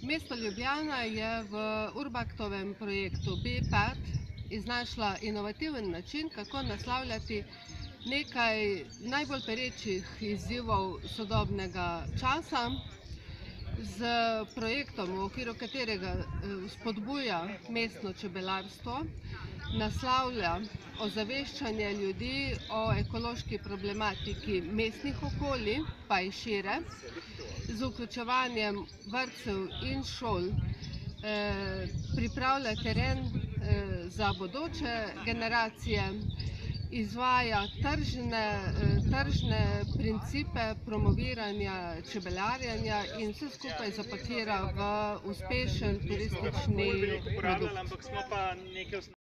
Mesto Ljubljana je v Urbaktovem projektu B5 iznašla inovativen način, kako naslavljati nekaj najbolj perečih izzivov sodobnega časa. Z projektom, v okviru katerega eh, spodbuja mestno čebelarstvo, naslavlja ozaveščanje ljudi o ekološki problematiki mestnih okolij, pa in šire, z vključevanjem vrtcev in šol eh, pripravlja teren eh, za bodoče generacije, izvaja tržne, eh, tržne principe promoviranja čebelarjenja in vse skupaj zapakira v uspešen turistični produkt.